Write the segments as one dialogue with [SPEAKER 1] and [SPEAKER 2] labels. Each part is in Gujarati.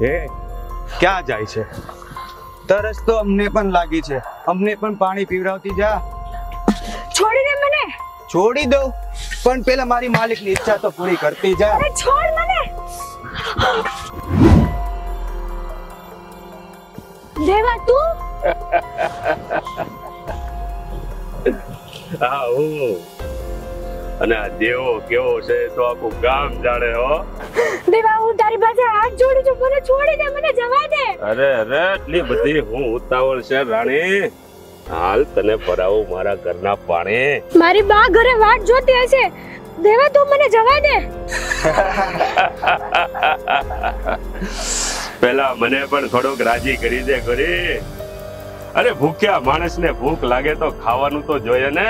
[SPEAKER 1] એ ક્યાં જાય છે? તરસ તો અમને પણ લાગી છે. અમને પણ પાણી પીવડાવતી જા.
[SPEAKER 2] છોડી દે મને.
[SPEAKER 1] છોડી દઉં. પણ પેલા મારી માલિકની ઈચ્છા તો પૂરી કરતી જા.
[SPEAKER 2] અરે છોડ મને. દેવા તું?
[SPEAKER 3] હા હું. અને આ દેવો કેવો છે તો આખું ગામ જાણે હો.
[SPEAKER 2] દેવા હું તારી પાસે હાથ જોડું છું. મને છોડી દે મને જવા દે.
[SPEAKER 3] અરે અરે એટલી બધી હું ઉતાવળ છે રાણી. હાલ તને ભરાવું મારા ઘરના પાણી.
[SPEAKER 2] મારી બા ઘરે વાટ જોતી હશે. દેવા તું મને જવા દે.
[SPEAKER 3] પેલા મને પણ થોડોક રાજી કરી દે કરી અરે ભૂખ્યા માણસને ભૂખ લાગે તો ખાવાનું તો જોઈએ ને.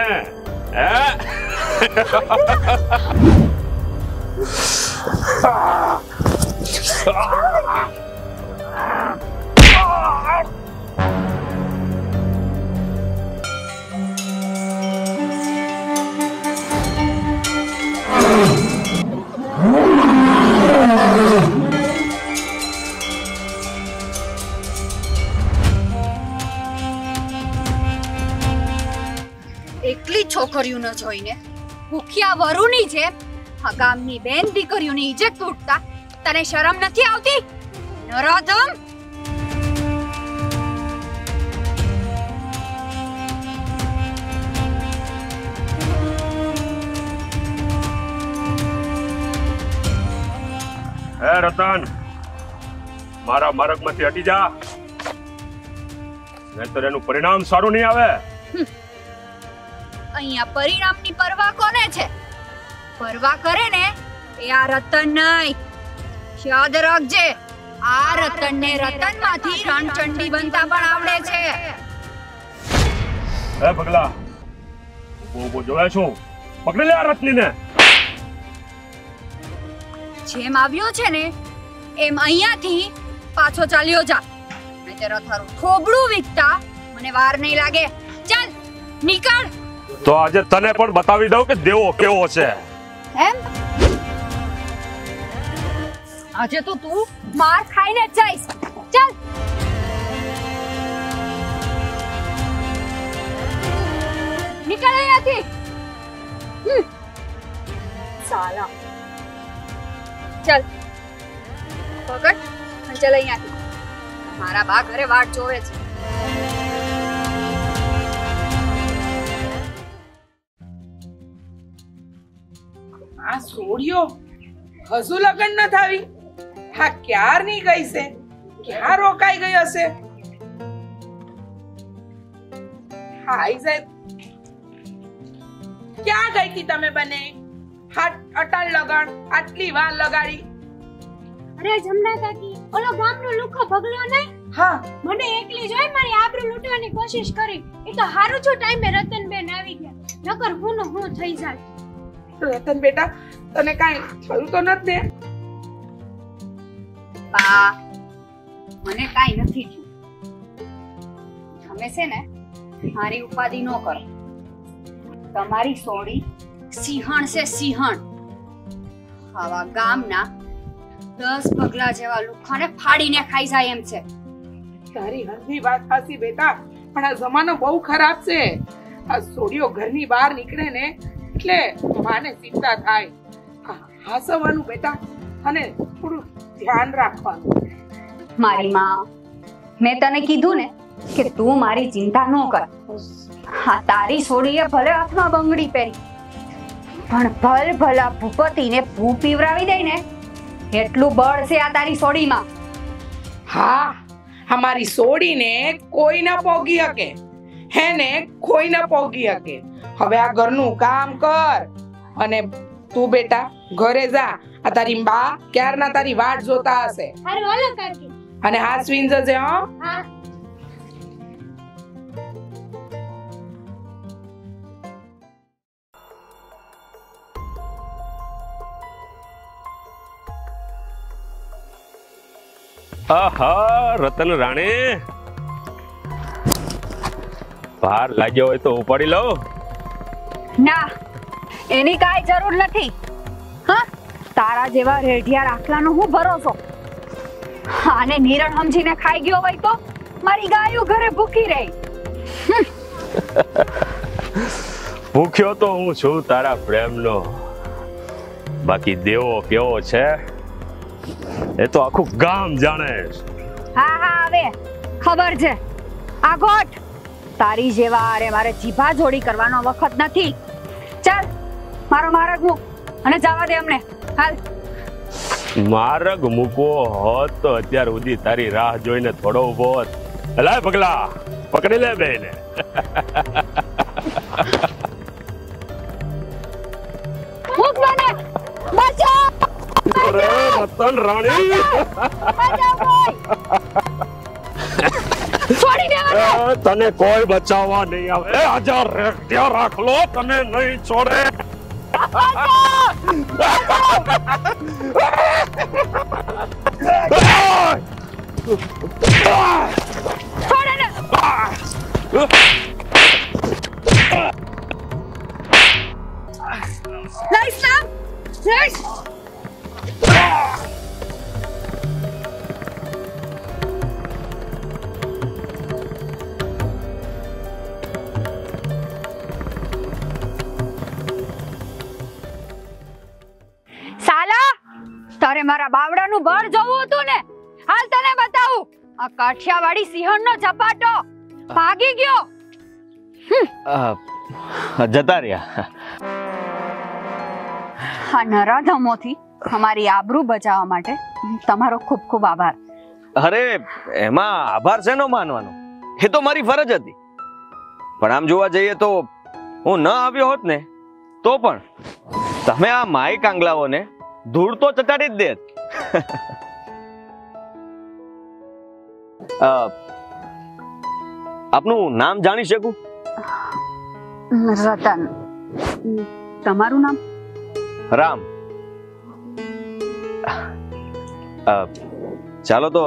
[SPEAKER 3] હે?
[SPEAKER 4] એકલી છોકરીઓને જોઈને ભૂખ્યા વરુની જેમ આ ગામની બેન દીકરીઓની ઇજ્જત તૂટતા તને શરમ નથી આવતી? નરાધમ
[SPEAKER 3] હે રતન મારા માર્ગમાંથી હટી જા. નહીતર એનું પરિણામ સારું નહીં આવે.
[SPEAKER 4] અહીંયા પરિણામની પરવા કોને છે? પરવા કરે ને એ આ રતન નહીં યાદ રાખજે આ રતનને રતનમાંથી રણચંડી બનતા પણ આવડે છે.
[SPEAKER 3] હે પગલા બહુ બહુ જોયા છું. પકડી લે આ રત્નીને.
[SPEAKER 4] જેમ આવ્યો છે ને એમ અહીંયાથી પાછો ચાલ્યો જા. નહીતર તારું ખોબડું વીકતા મને વાર નહીં લાગે. ચાલ નીકળ.
[SPEAKER 3] તો આજે તને પણ બતાવી દઉં કે દેવો કેવો છે.
[SPEAKER 4] એમ? આજે તો તું માર ખાઈને જ જઈશ. ચાલ. નીકળ અહીંયાથી. સાલા. ચાલ. પકડ. ચાલ અહીંયાથી. મારા બા ઘરે વાટ જોવે છે.
[SPEAKER 5] આ સોડિયો હજુ લગન ન થાવી હા ક્યારની ગઈ છે? ક્યાં રોકાઈ ગઈ હશે? હા આઈ જાય ક્યાં ગઈ હતી તમે બને? હા અટલ લગન આટલી વાર લગાડી.
[SPEAKER 2] અરે જમના કાકી ઓલો ગામનો લુખો ભગલો નહીં
[SPEAKER 5] હા.
[SPEAKER 2] મને એકલી જોઈ મારી આબરૂ લૂંટવાની કોશિશ કરી. એ તો હારું છો ટાઈમે રતનબેન આવી ગયા. નકર હું નો હું થઈ જાય.
[SPEAKER 5] રતન બેટા તને કાંઈ થયું તો નથી ને?
[SPEAKER 4] બા મને કાઈ નથી થયું. તમે છે ને મારી ઉપાધિ ન કરો. તમારી સોડી સિંહણ છે સિંહણ. આવા ગામના દસ પગલા જેવા લુખાને ફાડીને ખાઈ જાય એમ છે.
[SPEAKER 5] તારી હરધી વાત હાસી બેટા પણ આ જમાનો બહુ ખરાબ છે. આ સોડીઓ ઘરની બહાર નીકળે ને એટલે માને ચિંતા થાય. હસવાનું બેટા અને થોડું ધ્યાન રાખવાનું.
[SPEAKER 4] મારી માં મેં તને કીધું ને કે તું મારી ચિંતા ન કર. હા તારી છોડીએ ભલે હાથમાં બંગડી પહેરી. પણ ભલ ભલા ભૂપતિને ભૂ પીવરાવી દે ને એટલું બળ છે આ તારી સોડીમાં.
[SPEAKER 5] હા અમારી સોડીને કોઈ ના પોગી શકે. હેને કોઈ ના પોગી શકે. હવે આ ઘરનું કામ કર. અને તું બેટા ઘરે જા. આ તારી બા ક્યારના તારી વાટ જોતા હશે? અને હા સ્વીન જજે હો.
[SPEAKER 2] હા.
[SPEAKER 3] આહા રતન રાણી. ભાર લાગ્યો હોય તો ઉપાડી લો.
[SPEAKER 4] ના એની કાંઈ જરૂર નથી. હા તારા જેવા રેઢિયા રાખલાનો હું ભરોસો. આને નિરણ સમજીને ખાઈ ગયો હોય તો મારી ગાયો ઘરે ભૂખી રહી.
[SPEAKER 3] ભૂખ્યો તો હું છું તારા પ્રેમનો. બાકી દેવો કેવો છે એ તો આખું ગામ જાણે
[SPEAKER 4] હા હા હવે ખબર છે. આ ગોઠ. તારી જેવા અરે મારે જીભા જોડી કરવાનો વખત નથી. ચાલ મારો માર્ગ મૂક અને જવા દે અમને. હાલ.
[SPEAKER 3] માર્ગ મૂકવો હોત તો અત્યાર સુધી તારી રાહ જોઈને થોડો ઊભો હોત. હલાય પગલા પકડી લે બેને
[SPEAKER 4] મૂક મને. બચાવ.
[SPEAKER 3] અરે રતન રાણી.
[SPEAKER 4] બચાવ છોડી દે મને
[SPEAKER 3] તને કોઈ બચાવવા નહીં આવે. આજા રે ત્યાં રાખ લો તને નહીં છોડે.
[SPEAKER 4] Nice, Sam! લઈશ તારે મારા બાવડાનું બળ જોવું હતું ને. હાલ તને બતાવું. આ કાઠિયાવાડી સિંહણનો ઝપાટો ભાગી ગયો.
[SPEAKER 1] જતા રહ્યા.
[SPEAKER 4] આ નરાધમોથી અમારી આબરૂ બચાવવા માટે તમારો ખૂબ ખૂબ આભાર.
[SPEAKER 6] અરે એમાં આભાર શેનો માનવાનો? એ તો મારી ફરજ હતી. પણ આમ જોવા જઈએ તો હું ન આવ્યો હોત ને તો પણ તમે આ માય કાંગલાઓને ધૂળ તો ચટાડી જ દે. આપનું નામ જાણી શકું?
[SPEAKER 4] રતન. તમારું નામ?
[SPEAKER 6] રામ. ચાલો તો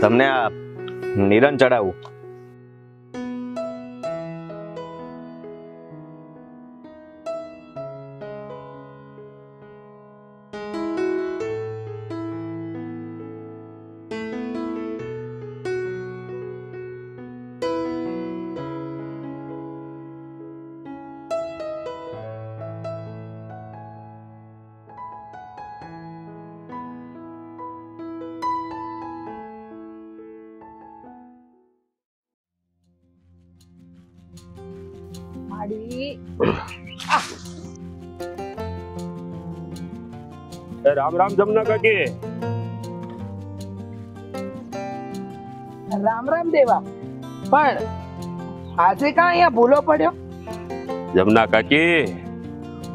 [SPEAKER 6] તમને આ નિરન ચડાવું.
[SPEAKER 3] રામ રામ જમના કાકી
[SPEAKER 5] રામ રામ દેવા. પણ આજે કાં અહીંયા ભૂલો પડ્યો?
[SPEAKER 3] જમના કાકી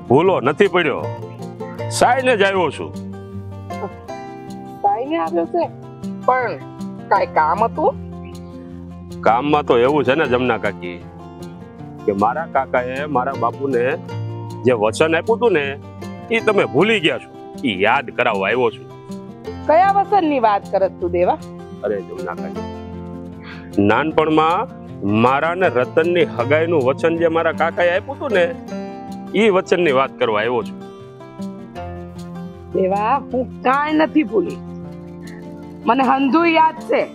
[SPEAKER 3] ભૂલો નથી પડ્યો. સાઈને જ આવ્યો છું.
[SPEAKER 5] સાઈને આવ્યો છે? પણ કાંઈ કામ હતું?
[SPEAKER 3] કામમાં તો એવું છે ને જમના કાકી કે મારા કાકાએ મારા બાપુને જે વચન આપ્યું હતું ને એ તમે ભૂલી ગયા છો. એ યાદ કરાવવા આવ્યો છું.
[SPEAKER 5] કયા વસનની વાત કરત તું દેવા?
[SPEAKER 3] અરે જમના નાનપણમાં મારા ને રતનની હગાઈનું વચન જે મારા કાકાએ આપ્યું હતું ને એ વચનની વાત કરવા આવ્યો છું.
[SPEAKER 5] દેવા હું કાંઈ નથી ભૂલી. મને હંધુ યાદ છે.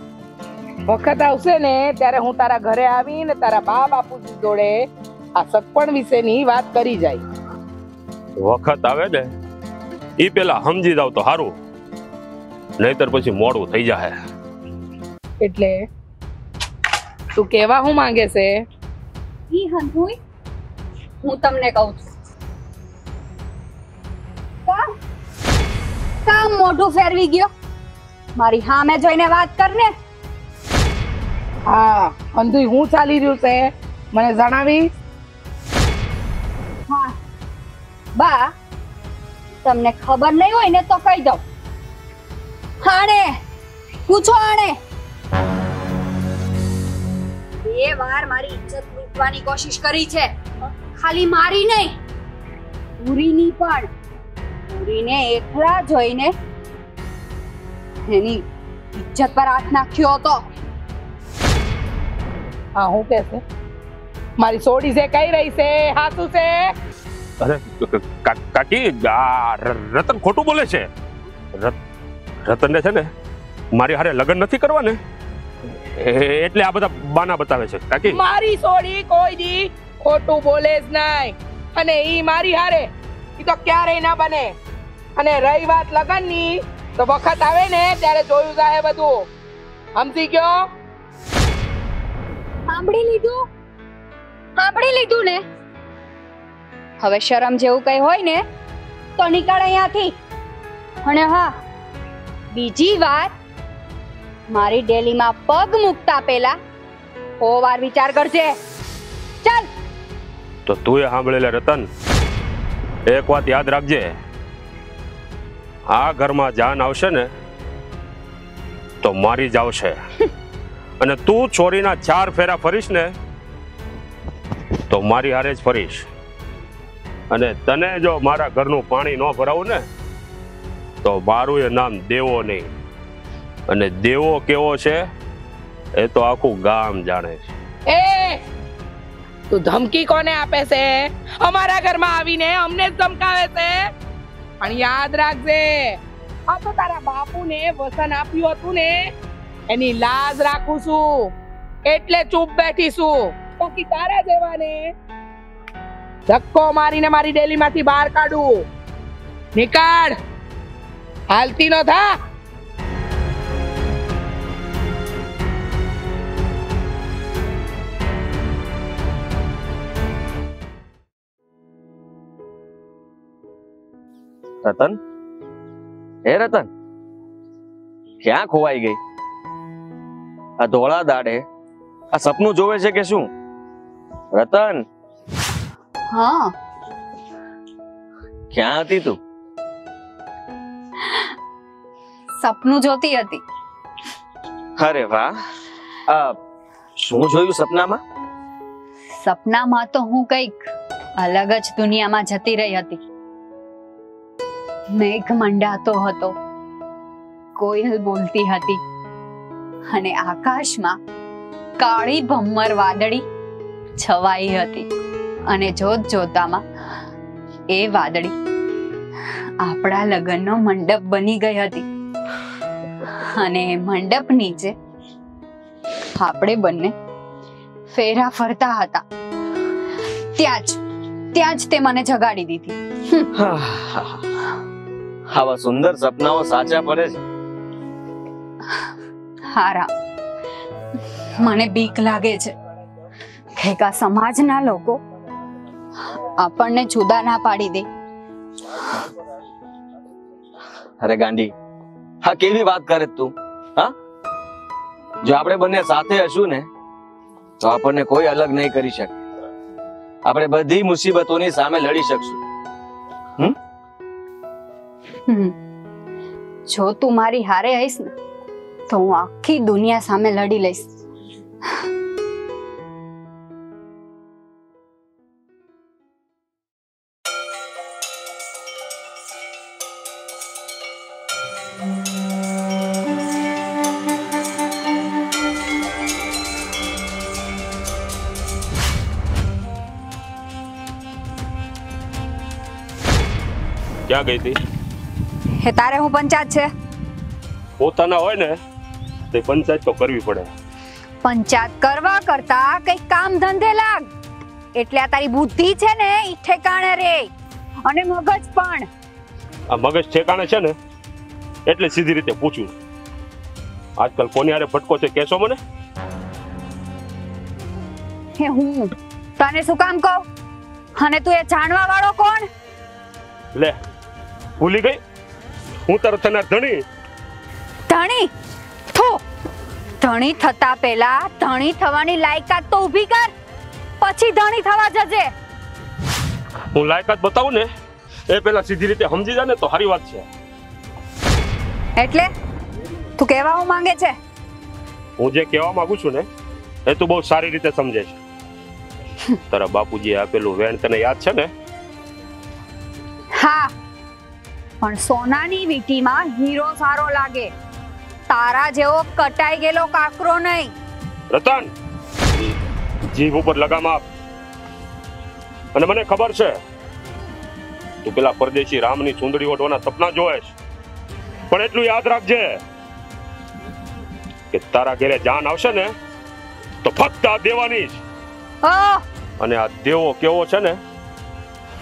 [SPEAKER 5] વખત આવશે ને ત્યારે હું તારા ઘરે આવીને તારા બા બાપુજી જોડે આ સગપણ વિશેની વાત કરી જાય.
[SPEAKER 3] વખત આવે ને એ પેલા સમજી જાવ તો સારું નહીતર પછી મોડું થઈ જાય
[SPEAKER 5] એટલે તું કેવા હું માંગે છે?
[SPEAKER 4] ઈ હંધુઈ હું તમને કહું છું. કામ કામ મોઢું ફેરવી ગયો? મારી સામે જોઈને વાત કર ને
[SPEAKER 5] હા હંધુ હું ચાલી રહ્યું છે? મને જણાવી.
[SPEAKER 4] હા. બા તમને ખબર નહીં હોય ને તો કહી દઉં. આણે પૂછો આણે. બે વાર મારી ઇજ્જત લૂંટવાની કોશિશ કરી છે. ખાલી મારી નહીં, પૂરીની પણ. પૂરીને એકલા જોઈને એની ઇજ્જત પર હાથ નાખ્યો હતો.
[SPEAKER 5] હા, હું કહેશે મારી સોડી છે કઈ રહી છે હાસુ છે?
[SPEAKER 3] અરે કાકી આ રતન ખોટું બોલે છે. રતનને છે ને મારી હારે લગ્ન નથી કરવા ને એટલે આ બધા બાના બતાવે છે. કાકી.
[SPEAKER 5] મારી સોડી કોઈ દી ખોટું બોલે જ નહીં. અને ઈ મારી હારે ઈ તો ક્યારેય ના બને. અને રહી વાત લગનની તો વખત આવે ને ત્યારે જોયું જાય બધું. સમજી ગયો?
[SPEAKER 4] સાંભળી લીધું? સાંભળી લીધું ને? હવે શરમ જેવું કઈ હોય ને, તો નીકળ અહીંયાથી. અને હા, બીજી વાત મારી ડેલીમાં પગ મૂકતા પહેલા સો વાર વિચાર કરજે. ચાલ.
[SPEAKER 3] તો તું એ સાંભળેલે રતન, એક વાત યાદ રાખજે. આ ઘરમાં જાન આવશે ને, તો મારી જ આવશે. અને તું છોરીના ચાર ફેરા ફરીશ ને, તો મારી હારે જ ફરીશ. અને તને જો મારા ઘરનું પાણી ન ભરાવું ને, તો મારું એ નામ દેવો નહીં. અને દેવો કેવો છે? એ તો આખું ગામ જાણે છે.
[SPEAKER 5] એ, તું ધમકી કોને આપે છે? અમારા ઘરમાં આવીને અમને જ ધમકાવે છે? પણ યાદ રાખજે, આ તો તારા બાપુને વસન આપ્યું હતું ને, એની લાજ રાખું છું. એટલે ચૂપ બેઠી છું. બાકી તારા જેવાને ધક્કો મારીને મારી ડેલીમાંથી બહાર કાઢું. નીકાળ. હાલતી નો થા.
[SPEAKER 6] રતન? હે રતન? ક્યાં ખોવાઈ ગઈ? આ ધોળા દાડે આ સપનું જોવે છે કે શું? રતન?
[SPEAKER 4] હા.
[SPEAKER 6] ક્યાં હતી તું?
[SPEAKER 4] સપનું જોતી હતી.
[SPEAKER 6] અરે વાહ. શું જોયું સપનામાં?
[SPEAKER 4] સપનામાં તો હું કંઈક અલગ જ દુનિયામાં જતી રહી હતી. મેઘ મંડાતો હતો. કોયલ બોલતી હતી. અને આકાશમાં કાળી ભમ્મર વાદળી છવાઈ હતી. અને જોત જોતામાં એ વાદળી આપણા લગ્નનો મંડપ બની ગઈ હતી. અને મંડપ નીચે આપણે બંને ફેરા ફરતા હતા. ત્યાં જ ત્યાં જ તે મને જગાડી દીધી.
[SPEAKER 6] આવા સુંદર સપનાઓ સાચા પડે છે.
[SPEAKER 4] હારા. મને બીક લાગે છે. કે સમાજના લોકો આપણને જુદા ના પાડી દે.
[SPEAKER 6] અરે ગાંડી હા કેવી વાત કરે તું? હા? જો આપણે બંને સાથે હશું ને તો આપણને કોઈ અલગ નહીં કરી શકે. આપણે બધી મુસીબતોની સામે લડી શકશું.
[SPEAKER 4] હમ. જો તું મારી હારે આવીશ ને તો હું આખી દુનિયા સામે લડી લઈશ.
[SPEAKER 3] ક્યાં ગઈ હતી?
[SPEAKER 4] હે તારે હું પંચાયત છે?
[SPEAKER 3] પોતાના હોય ને તે પંચાયત તો કરવી પડે.
[SPEAKER 4] પંચાયત કરવા કરતા કઈ કામ ધંધે લાગ. એટલે આ તારી બુદ્ધિ છે ને ઈ ઠેકાણે રે. અને મગજ પણ.
[SPEAKER 3] આ મગજ ઠેકાણે છે ને એટલે સીધી રીતે પૂછ્યું આજકાલ કોની હારે ફટકો છે કેશો મને?
[SPEAKER 4] હે હું. તને શું કામ કહું? અને તું એ જાણવા વાળો કોણ?
[SPEAKER 3] લે ભૂલી ગઈ? હું તારો થનાર ધણી.
[SPEAKER 4] ધણી? થો. ધણી થતા પહેલા ધણી થવાની લાયકાત તો ઊભી કર. પછી ધણી થવા જજે.
[SPEAKER 3] હું લાયકાત બતાવું ને એ પેલા સીધી રીતે સમજી જા ને તો સારી વાત છે.
[SPEAKER 4] એટલે તું કહેવા હું માંગે છે?
[SPEAKER 3] હું જે કહેવા માંગુ છું ને એ તું બહુ સારી રીતે સમજે છે. તારા બાપુજીએ આપેલું વેણ તને યાદ છે ને?
[SPEAKER 4] હા. પણ સોનાની વીટીમાં હીરો સારો લાગે. તારા જેવો કટાઈ ગયેલો કાકરો નહીં.
[SPEAKER 3] રતન જીભ ઉપર લગામ આપ. અને મને ખબર છે તું પેલા પરદેશી રામની સુંદરી ઓઢવાના સપના જોઈશ પણ એટલું યાદ રાખજે કે તારા ઘરે જાન આવશે ને તો ફક્ત આ દેવાની જ. અને આ દેવો કેવો છે ને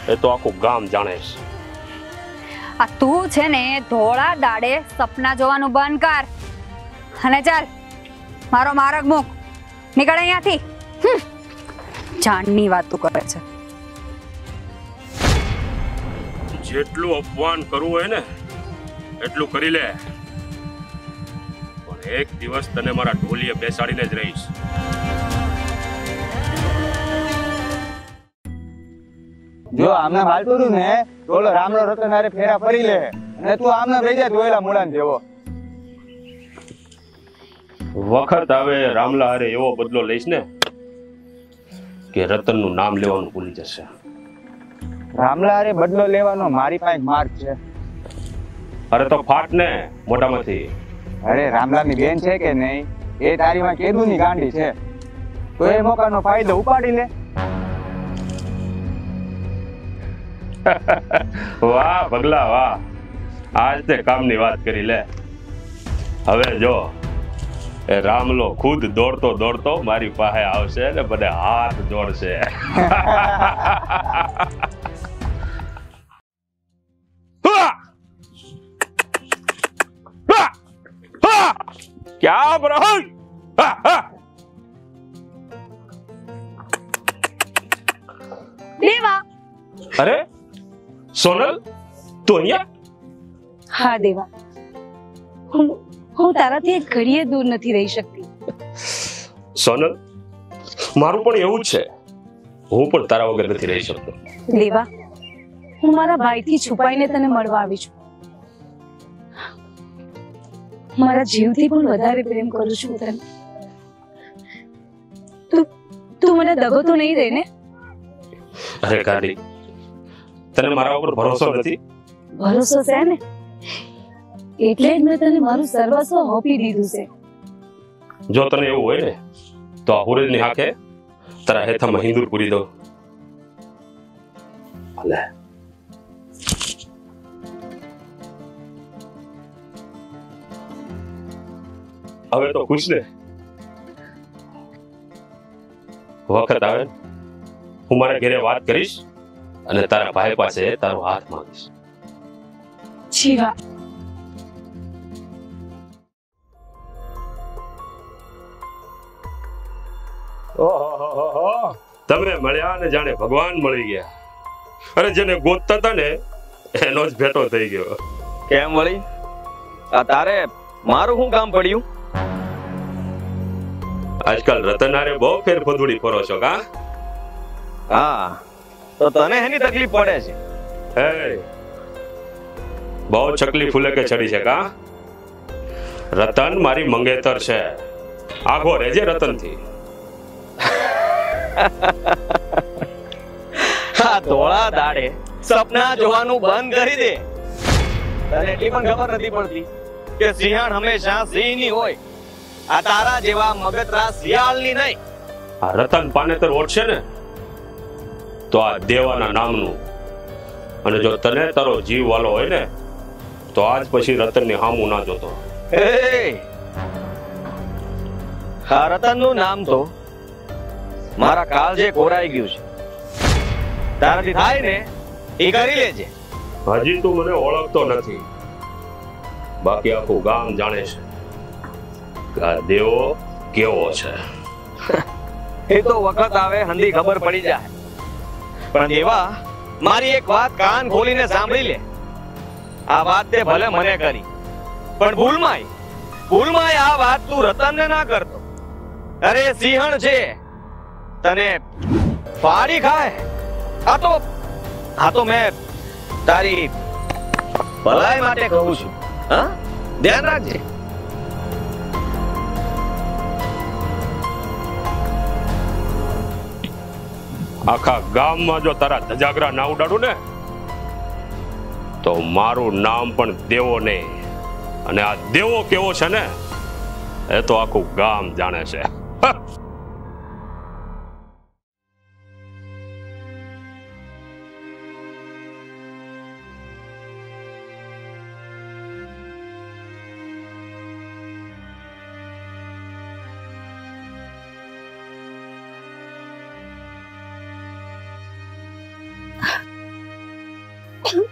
[SPEAKER 3] એ તો આખું ગામ જાણે છે.
[SPEAKER 4] આ તું છે ને ધોળા દાડે સપના જોવાનું બંધ કર. અને ચાલ, મારો માર્ગ મૂક. નીકળ અહીંયાથી. જાણની જાણની વાતો કરે છે.
[SPEAKER 3] જેટલું અપમાન કરવું હોય ને, એટલું કરી લે. પણ એક દિવસ તને મારા ઢોલીએ બેસાડીને જ રહીશ.
[SPEAKER 1] જો આમને માલતું હતું ને તો રામનો રતન હારે ફેરા ફરી લે. અને તું આમને રહી જાય ધોયેલા મૂળાને જેવો.
[SPEAKER 3] વખત આવે રામલા હારે એવો બદલો લઈશ ને કે રતનનું નામ લેવાનું ભૂલી જશે.
[SPEAKER 1] રામલા હારે બદલો લેવાનો મારી પાસે માર્ગ છે.
[SPEAKER 3] અરે તો ફાટ ને મોટામાંથી
[SPEAKER 1] અરે રામલાની બેન છે કે નહીં? એ તારીમાં કેદુની ગાંડી છે. તો એ મોકાનો ફાયદો ઉપાડી લે.
[SPEAKER 3] વાહ પગલા વાહ. આજ તે કામની વાત કરી લે. હવે જો એ રામલો ખુદ દોડતો દોડતો મારી પાસે આવશે ને બધે હાથ જોડશે. ક્યા હા!
[SPEAKER 7] દેવા
[SPEAKER 3] અરે સોનલ તું અહીંયા?
[SPEAKER 7] હા દેવા. હું હું તારાથી એક ઘડીએ દૂર નથી રહી શકતી.
[SPEAKER 3] સોનલ મારું પણ એવું જ છે. હું પણ તારા વગર નથી રહી શકતો.
[SPEAKER 7] દેવા હું મારા ભાઈથી છુપાઈને તને મળવા આવી છું. મારા જીવથી પણ વધારે પ્રેમ કરું છું તને. તું તું મને દગો તો નહીં દે ને?
[SPEAKER 3] અરે કાઢી તને મારા ઉપર ભરોસો નથી?
[SPEAKER 7] ભરોસો છે ને? એટલે જ મેં તને મારું સર્વસ્વ આપી દીધું છે.
[SPEAKER 3] જો તને એવું હોય ને તો આ હુરેજની હાકે તારા હેથામાં હિંદુર પૂરી દઉં. ભલે હવે તો ખુશ ને? વખત આવે હું મારા ઘરે વાત કરીશ અને તારા ભાઈ પાસે તારો હાથ માંગીશ.
[SPEAKER 7] જીવા.
[SPEAKER 3] તમે મળ્યા ને જાણે ભગવાન મળી ગયા. અરે જેને ગોતતા હતા ને એનો જ ભેટો થઈ ગયો.
[SPEAKER 6] કેમ વળી? આ તારે મારું શું કામ પડ્યું?
[SPEAKER 3] આજકાલ રતનારે બહુ ફેર ફદુડી ફરો છો કા?
[SPEAKER 6] હા. તો તને એની તકલીફ પડે છે?
[SPEAKER 3] હે. બહુ ચકલી ફૂલે કે ચડી છે કા? રતન મારી મંગેતર છે. આગો રેજે રતનથી.
[SPEAKER 6] આ ધોળા દાડે સપના જોવાનું બંધ કરી દે. તને એટલી પણ ખબર નથી પડતી કે સિંહણ હંમેશા સિંહની હોય. આ તારા જેવા મગતરા શિયાળની નહીં.
[SPEAKER 3] આ રતન પાનેતર ઓળશે ને? તો આ દેવાના નામનું. અને જો તને તારો જીવ વાલો હોય ને તો આજ પછી રતનની હામું ના જોતો.
[SPEAKER 6] હે આ રતનનું નામ તો મારા કાળજે કોરાઈ ગયું છે. તારાથી થાય ને એ કરી લેજે.
[SPEAKER 3] હજી તું મને ઓળખતો નથી. બાકી આખું ગામ જાણે છે. દેવો કેવો છે?
[SPEAKER 6] એ તો વખત આવે હંધી ખબર પડી જાય. પણ દેવા, મારી એક વાત કાન ખોલીને સાંભળી લે. આ વાત તે ભલે મને કરી, પણ ભૂલમાય ભૂલમાય આ વાત તું રતનને ના કરતો. અરે, સિંહણ છે, તને ફાડી ખાય. આ તો આ તો મેં તારી ભલાઈ માટે કહું છું. હા? ધ્યાન રાખજે.
[SPEAKER 3] આખા ગામમાં જો તારા ધજાગરા ના ઉડાડું ને, તો મારું નામ પણ દેવો નહીં. અને આ દેવો કેવો છે ને, એ તો આખું ગામ જાણે છે.
[SPEAKER 7] શું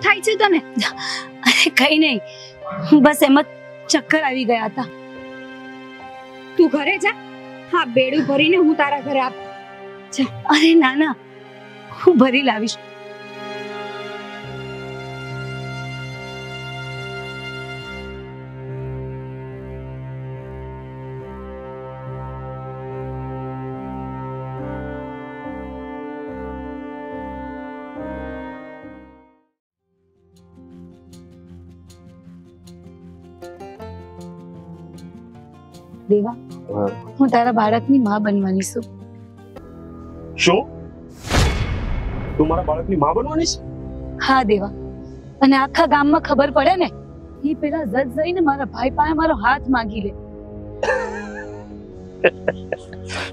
[SPEAKER 7] થાય છે તને? અરે કઈ નહીં. બસ એમ જ ચક્કર આવી ગયા હતા.
[SPEAKER 4] તું ઘરે જા. હા, બેડું ભરીને હું તારા ઘરે આપ
[SPEAKER 7] અરે ના ના. હું ભરી લાવીશ. દેવા
[SPEAKER 3] હું.
[SPEAKER 7] તારા બાળકની માં બનવાની છું.
[SPEAKER 3] શું? તું મારા બાળકની માં બનવાની છે?
[SPEAKER 7] હા દેવા. અને આખા ગામમાં ખબર પડે ને એ પેલા જજ જઈને મારા ભાઈ પાસે મારો હાથ માંગી લે.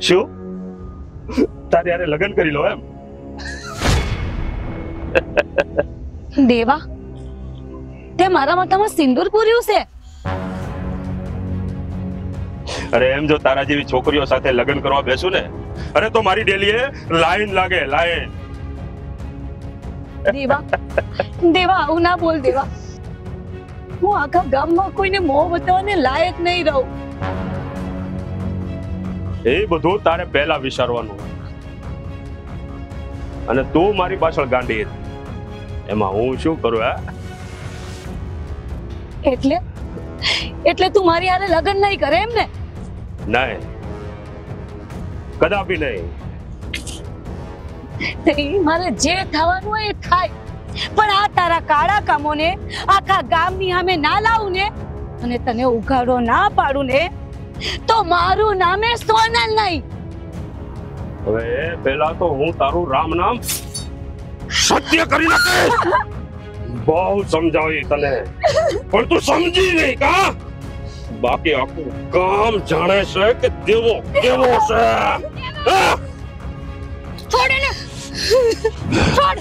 [SPEAKER 3] શું? તારે યારે લગ્ન કરી લો એમ?
[SPEAKER 7] દેવા તે મારા માથામાં સિંદૂર પૂર્યું છે.
[SPEAKER 3] અરે એમ જો તારા જેવી છોકરીઓ સાથે લગ્ન કરવા બેસું ને અરે તો મારી ડેલીએ લાઈન લાગે લાઈન.
[SPEAKER 7] દેવા દેવા આવું ના બોલ દેવા. હું આખા ગામમાં કોઈને મોં બતાવવાને લાયક નહીં રહું.
[SPEAKER 3] એ બધું તારે પહેલા વિચારવાનું. અને તું મારી પાછળ ગાંડી હતી. એમાં હું શું કરું હા?
[SPEAKER 7] એટલે? એટલે તું મારી હારે લગ્ન નહીં કરે એમ ને
[SPEAKER 3] નહીં. કદાપી નહીં.
[SPEAKER 7] મારે જે થવાનું હોય એ થાય પણ આ તારા કાળા કામોને આખા ગામની સામે ના લાવું ને અને તને ઉઘાડો ના પાડું ને તો મારું નામે સોનલ નહીં.
[SPEAKER 3] હવે પેલા તો હું તારું રામ નામ સત્ય કરી નાખે બહુ સમજાવી તને. પણ તું સમજી નહીં કા? બાકી આખું ગામ જાણે છે કે દેવો કેવો છે?
[SPEAKER 4] છોડ એને. છોડ.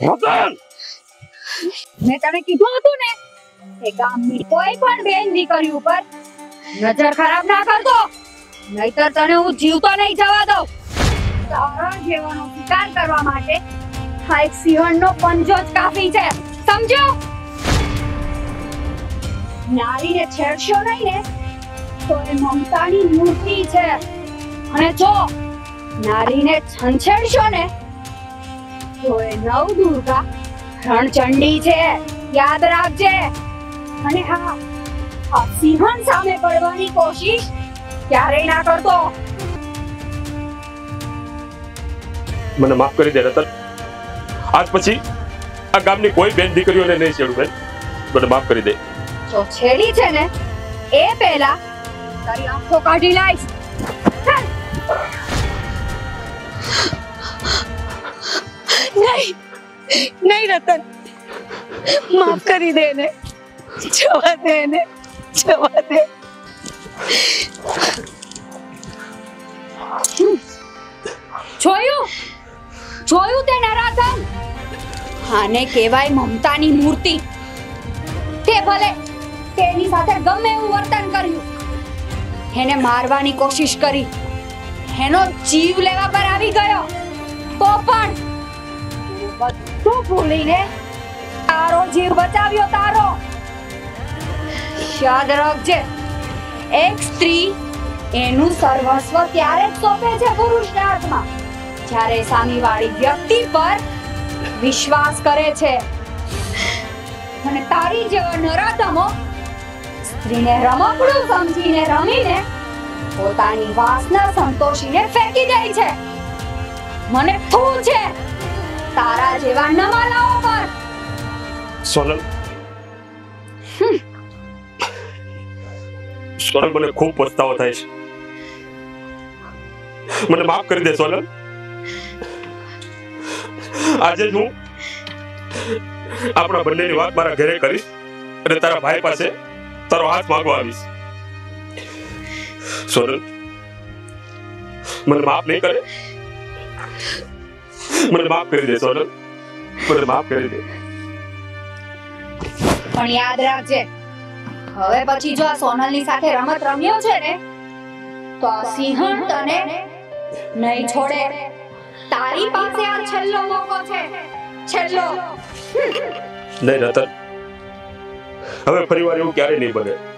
[SPEAKER 3] રતન!
[SPEAKER 4] મેં તને કીધું હતું ને કે ગામની કોઈ પણ બેન દીકરી ઉપર નજર ખરાબ ના કરતો. નહીતર તને હું જીવતો નહીં જવા દઉં. તારા જેવાનો શિકાર કરવા માટે આ એક સિંહણનો પંજો જ કાફી છે. સમજો? નારીને છેડશો નહીં ને, તો એ મમતાની મૂર્તિ છે. અને જો નારીને છંછેડશો ને, તો એ નવ દુર્ગા રણચંડી છે. યાદ રાખજે. અને હા સિંહણ સામે પડવાની કોશિશ ક્યારેય ના કરતો.
[SPEAKER 3] મને માફ કરી દે રતન. આજ પછી આ ગામની કોઈ બેન દીકરીઓને નહીં છેડું બેન. મને માફ કરી દે.
[SPEAKER 4] જો છેડી છે ને એ પહેલા તારી આંખો કાઢી લાઈશ ચાલ.
[SPEAKER 7] નહીં નહીં રતન માફ કરી દે ને જવા દે ને જવા દે
[SPEAKER 4] જોયું જોયું તે નરાધમ આને કહેવાય મમતાની મૂર્તિ તે ભલે તેની સાથે ગમે એવું વર્તન કર્યું. એને મારવાની કોશિશ કરી. એનો જીવ લેવા પર આવી ગયો. તો પણ બધું ભૂલીને તારો જીવ બચાવ્યો તારો. યાદ રાખજે, એક સ્ત્રી એનું સર્વસ્વ ત્યારે જ સોંપે છે પુરુષના હાથમાં. જ્યારે સામેવાળી વ્યક્તિ પર વિશ્વાસ કરે છે. અને તારી જેવા નરાધમો સ્ત્રીને રમકડું સમજીને રમીને પોતાની વાસના સંતોષીને ફેંકી દે છે. મને થૂ છે. તારા જેવા નમાલાઓ પર.
[SPEAKER 3] સોનલ. સોનલ મને ખૂબ પસ્તાવો થાય છે. મને માફ કરી દે સોનલ. આજે જ હું આપણા બંનેની વાત મારા ઘરે કરીશ અને તારા ભાઈ પાસે તારો હાથ માંગવા આવીશ સોનલ મને માફ નહીં કરે. મને માફ કરી દે સોનલ મને માફ કરી દે.
[SPEAKER 4] પણ યાદ રાખજે હવે પછી જો આ સોનલની સાથે રમત રમ્યો છે ને તો આ સિંહણ તને નહીં છોડે. તારી પાસે આ છેલ્લો મોકો છે. છેલ્લો.
[SPEAKER 3] નહીં રતન. હવે ફરી વાર એવું ક્યારેય નહીં બને.